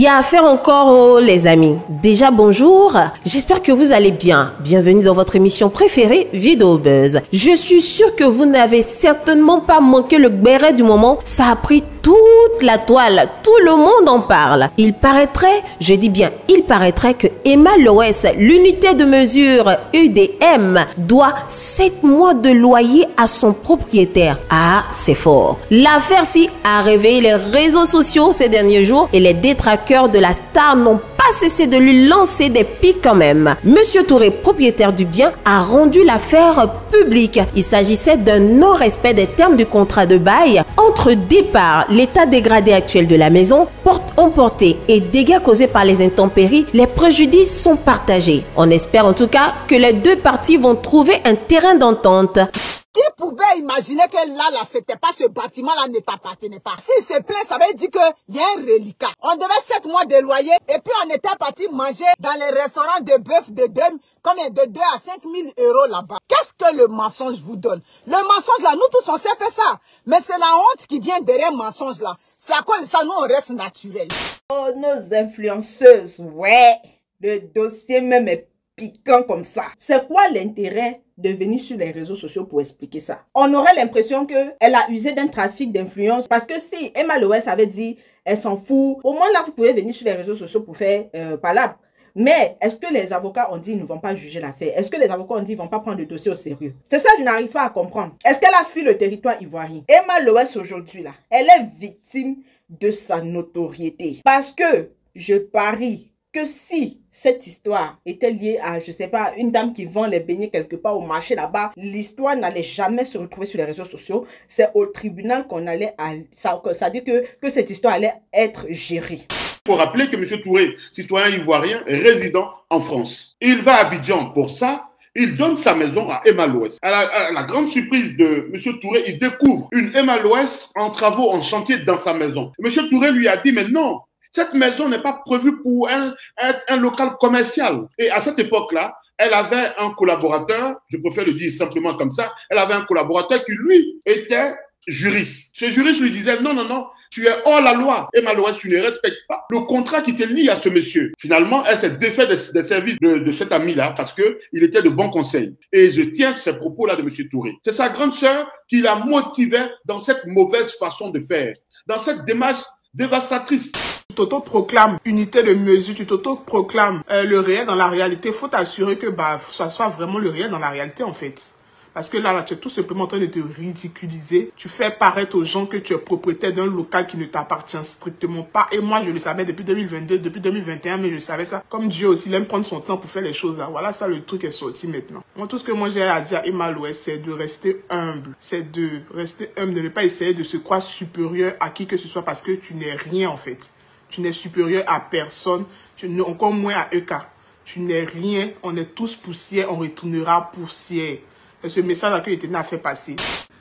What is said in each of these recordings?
Il y a affaire encore, oh, les amis. Déjà, bonjour. J'espère que vous allez bien. Bienvenue dans votre émission préférée, Vidéo Buzz. Je suis sûr que vous n'avez certainement pas manqué le béret du moment. Ça a pris toute la toile, tout le monde en parle. Il paraîtrait, je dis bien, il paraîtrait que Emma Loès, l'unité de mesure UDM, doit 7 mois de loyer à son propriétaire. Ah, c'est fort. L'affaire-ci a réveillé les réseaux sociaux ces derniers jours et les détraqueurs de la star n'ont pas cessé de lui lancer des pics quand même. Monsieur Touré, propriétaire du bien, a rendu l'affaire publique. Il s'agissait d'un non-respect des termes du contrat de bail. Entre départ, l'état dégradé actuel de la maison, porte emportée et dégâts causés par les intempéries, les préjudices sont partagés. On espère en tout cas que les deux parties vont trouver un terrain d'entente. Qui pouvait imaginer que là, là, c'était pas ce bâtiment-là ne t'appartenait pas? Si c'est plein, ça veut dire qu'il y a un reliquat. On devait 7 mois de loyer et puis on était parti manger dans les restaurants de bœuf de 2, combien? De 2 à 5 000 euros là-bas. Qu'est-ce que le mensonge vous donne? Le mensonge là, nous tous on sait faire ça. Mais c'est la honte qui vient derrière le mensonge là. C'est à cause ça, nous on reste naturel? Oh, nos influenceuses, ouais. Le dossier même est piquant comme ça. C'est quoi l'intérêt de venir sur les réseaux sociaux pour expliquer ça On aurait l'impression qu'elle a usé d'un trafic d'influence parce que si Emma Loès avait dit elle s'en fout, au moins là vous pouvez venir sur les réseaux sociaux pour faire euh. Mais est-ce que les avocats ont dit qu'ils ne vont pas juger l'affaire? Est-ce que les avocats ont dit qu'ils ne vont pas prendre le dossier au sérieux? C'est ça que je n'arrive pas à comprendre. Est-ce qu'elle a fui le territoire ivoirien? Emma Loès aujourd'hui là, elle est victime de sa notoriété. Parce que je parie que si cette histoire était liée à, je sais pas, une dame qui vend les beignets quelque part au marché là-bas, l'histoire n'allait jamais se retrouver sur les réseaux sociaux. C'est au tribunal qu'on allait, ça, dit que, que cette histoire allait être gérée. Il faut rappeler que M. Touré, citoyen ivoirien résident en France, il va à Abidjan pour ça. Il donne sa maison à Emma Loès. À à la grande surprise de M. Touré, il découvre une Emma Loès en travaux, en chantier dans sa maison. M. Touré lui a dit, mais non, cette maison n'est pas prévue pour un, un, un, local commercial. Et à cette époque-là, elle avait un collaborateur, je préfère le dire simplement comme ça, elle avait un collaborateur qui, lui, était juriste. Ce juriste lui disait, non, non, non, tu es hors la loi. Et malheureusement, tu ne respectes pas le contrat qui te lie à ce monsieur. Finalement, elle s'est défait des, services de, de cet ami-là parce que il était de bons conseils. Et je tiens ces propos-là de monsieur Touré. C'est sa grande sœur qui l'a motivé dans cette mauvaise façon de faire, dans cette démarche dévastatrice. T'auto-proclames unité de mesure, tu t'auto-proclames euh, le réel dans la réalité. faut t'assurer que bah, ça soit vraiment le réel dans la réalité en fait. Parce que là, là, tu es tout simplement en train de te ridiculiser. Tu fais paraître aux gens que tu es propriétaire d'un local qui ne t'appartient strictement pas. Et moi, je le savais depuis 2022, depuis 2021, mais je savais ça. Comme Dieu aussi, il aime prendre son temps pour faire les choses là. Voilà, ça, le truc est sorti maintenant. Moi, tout ce que moi j'ai à dire à Emma c'est de rester humble. C'est de rester humble, de ne pas essayer de se croire supérieur à qui que ce soit parce que tu n'es rien en fait. Tu n'es supérieur à personne, tu n'es encore moins à EK. Tu n'es rien, on est tous poussière, on retournera poussière. C'est ce message-là que j'étais à faire passer.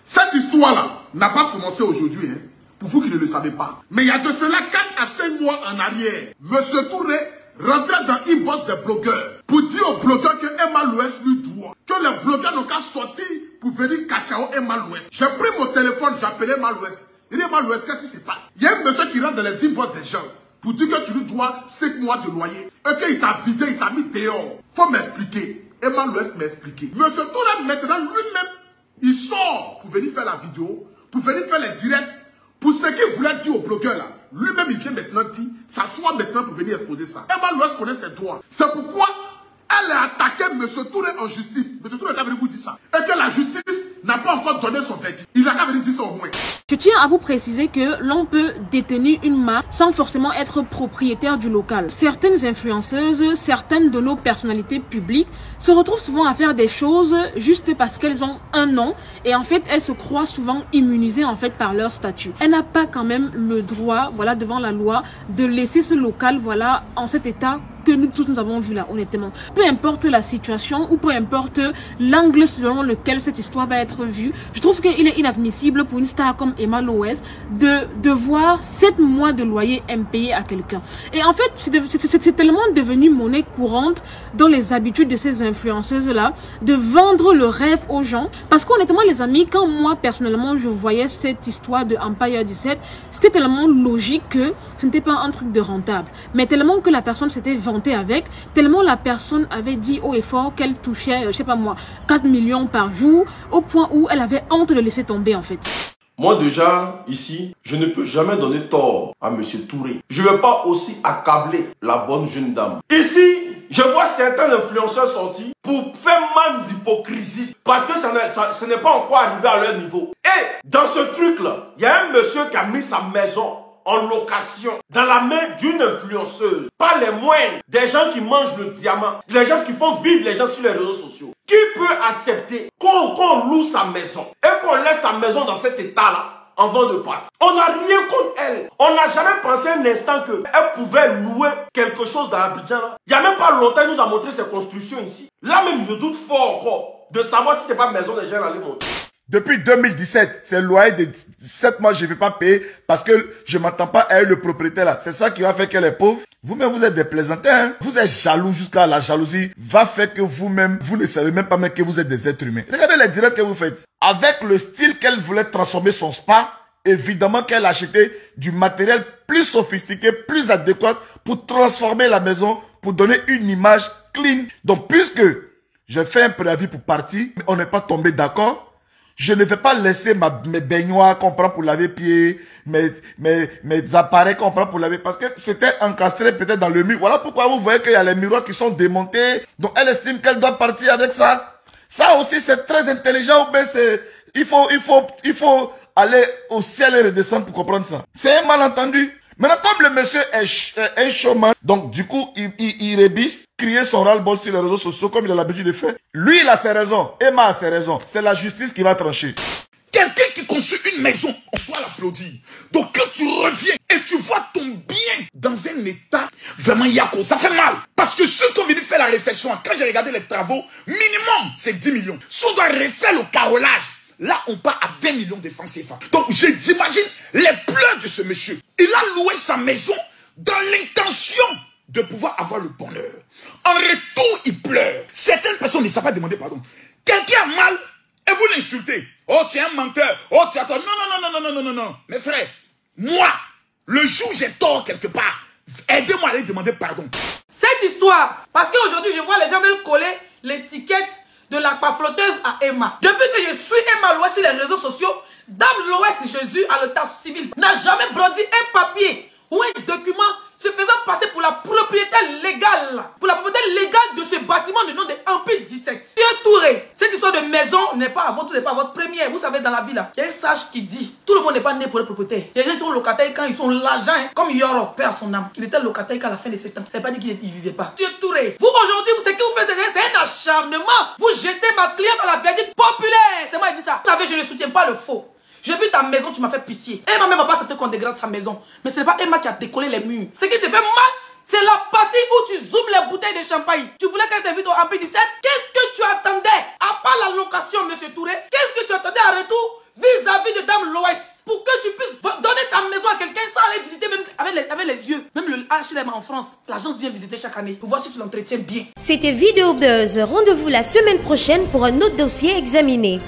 Cette histoire-là n'a pas commencé aujourd'hui, hein, pour vous qui ne le savez pas. Mais il y a de cela 4 à 5 mois en arrière, Monsieur Touré rentrait dans l'inbox des blogueurs pour dire aux blogueurs que Emma Louès lui doit. Que les blogueurs n'ont qu'à sortir pour venir cachao Emma Louès. J'ai pris mon téléphone, j'ai appelé Emma Louès. Il Emma Louès, qu'est-ce qui se passe? Il y a un monsieur qui rentre dans les inbox des gens pour dire que tu lui dois 5 mois de loyer et qu'il t'a vidé, il t'a mis dehors. Faut m'expliquer. Emma Louès m'a expliqué. Monsieur Touré, maintenant, lui-même, il sort pour venir faire la vidéo, pour venir faire les directs, pour ce qu'il voulait dire aux blogueurs là. Lui-même, il vient maintenant dire, s'assoit maintenant pour venir exposer ça. Emma Louès connaît ses droits. C'est pourquoi elle a attaqué Monsieur Touré en justice. Monsieur Touré est venu vous dire ça. Et que la justice n'a pas encore donné son verdict. Il n'a qu'à venir dire ça au moins. Je tiens à vous préciser que l'on peut détenir une marque sans forcément être propriétaire du local. Certaines influenceuses, certaines de nos personnalités publiques se retrouvent souvent à faire des choses juste parce qu'elles ont un nom et en fait elles se croient souvent immunisées en fait par leur statut. Elle n'a pas quand même le droit, voilà, devant la loi, de laisser ce local, voilà, en cet état que nous tous nous avons vu là, honnêtement. Peu importe la situation ou peu importe l'angle selon lequel cette histoire va être vue, je trouve qu'il est inadmissible pour une star comme Emma Loès de devoir 7 mois de loyer impayé à quelqu'un. Et en fait, c'est tellement devenu monnaie courante dans les habitudes de ces influenceuses-là de vendre le rêve aux gens. Parce qu'honnêtement, les amis, quand moi, personnellement, je voyais cette histoire de Empire 17, c'était tellement logique que ce n'était pas un truc de rentable. Mais tellement que la personne s'était avec, tellement la personne avait dit haut et fort qu'elle touchait, je sais pas moi, 4 millions par jour, au point où elle avait honte de laisser tomber en fait. Moi déjà, ici, je ne peux jamais donner tort à M. Touré. Je ne vais pas aussi accabler la bonne jeune dame. Ici, je vois certains influenceurs sortis pour faire mal d'hypocrisie parce que ça, ce n'est pas encore arrivé à leur niveau. Et dans ce truc-là, il y a un monsieur qui a mis sa maison en location dans la main d'une influenceuse. Pas les moindres, des gens qui mangent le diamant, les gens qui font vivre les gens sur les réseaux sociaux. Qui peut accepter qu'on loue sa maison et qu'on laisse sa maison dans cet état-là en vent de pâte. On n'a rien contre elle. On n'a jamais pensé un instant qu'elle pouvait louer quelque chose dans Abidjan. Il n'y a même pas longtemps, elle nous a montré ses constructions ici. Là même, je doute fort encore de savoir si c'est pas maison des gens aller monter. Depuis 2017, c'est loyer de 7 mois, je ne vais pas payer parce que je ne m'attends pas à elle, le propriétaire là. C'est ça qui va faire qu'elle est pauvre. Vous-même, vous êtes des plaisantins. Hein. Vous êtes jaloux jusqu'à la jalousie va faire que vous-même, vous ne savez même pas même que vous êtes des êtres humains. Regardez les directs que vous faites. Avec le style qu'elle voulait transformer son spa, évidemment qu'elle a acheté du matériel plus sophistiqué, plus adéquat pour transformer la maison, pour donner une image clean. Donc, puisque j'ai fait un préavis pour partir, on n'est pas tombé d'accord, je ne vais pas laisser ma, mes baignoires qu'on prend pour laver pieds, mes, mes, mes appareils qu'on prend pour laver, parce que c'était encastré peut-être dans le mur. Voilà pourquoi vous voyez qu'il y a les miroirs qui sont démontés. Donc elle estime qu'elle doit partir avec ça. Ça aussi c'est très intelligent, mais c'est, il faut, il faut, il faut aller au ciel et redescendre pour comprendre ça. C'est un malentendu. Maintenant, comme le monsieur est, un showman, donc du coup, il, il, il rébisse, crier son ras-le-bol sur les réseaux sociaux comme il a l'habitude de faire. Lui, il a ses raisons. Emma a ses raisons. C'est la justice qui va trancher. Quelqu'un qui construit une maison, on doit l'applaudir. Donc quand tu reviens et tu vois ton bien dans un état, vraiment Yako, ça fait mal. Parce que ceux qui ont venu faire la réflexion, quand j'ai regardé les travaux, minimum c'est 10 millions. Si on doit refaire le carrelage, Là, on part à 20 millions de francs CFA. Donc, j'imagine les pleurs de ce monsieur. Il a loué sa maison dans l'intention de pouvoir avoir le bonheur. En retour, il pleure. Certaines personnes ne savent pas demander pardon. Quelqu'un a mal et vous l'insultez. Oh, tu es un menteur. Oh, tu as tort. Non, non, non, non, non, non, non, non. Mes frères, moi, le jour j'ai tort quelque part, aidez-moi à aller demander pardon. Cette histoire, parce qu'aujourd'hui, je vois les gens veulent coller l'étiquette de l'aquaflotteuse à Emma. Depuis que je suis Emma Loès sur les réseaux sociaux, Dame Loès Jésus à l'état civil n'a jamais brandi un papier ou un document se faisant passer pour la propriétaire légale, pour la propriétaire légale de ce bâtiment de nom de Empire 17. Monsieur Touré, cette histoire de maison n'est pas à votre, n'est pas votre première. Vous savez, dans la ville, il y a un sage qui dit, tout le monde n'est pas né pour être propriétaire. Il y a des gens qui sont locataires quand ils sont l'argent, hein, comme Yoro, perd son âme. Il était locataire qu'à la fin de sept ans. Ça pas dire qu'il ne vivait pas. Monsieur Touré, vous aujourd'hui, ce que vous faites, c'est un acharnement. Vous jetez ma cliente dans la verdicte populaire. C'est moi qui dis ça. Vous savez, je ne soutiens pas le faux. J'ai vu ta maison, tu m'as fait pitié. Emma même va pas accepter qu'on dégrade sa maison. Mais ce n'est pas Emma qui a décollé les murs. Ce qui te fait mal, c'est la partie où tu zoomes les bouteilles de champagne. Tu voulais qu'elle t'invite au MP17 Qu'est-ce que tu attendais? À part la location, monsieur Touré, qu'est-ce que tu attendais en retour vis-à-vis de Dame Loïs pour que tu puisses donner ta maison à quelqu'un sans aller visiter même avec les, avec les yeux. Même le HLM en France, l'agence vient visiter chaque année pour voir si tu l'entretiens bien. C'était Vidéo Buzz. Rendez-vous la semaine prochaine pour un autre dossier examiné.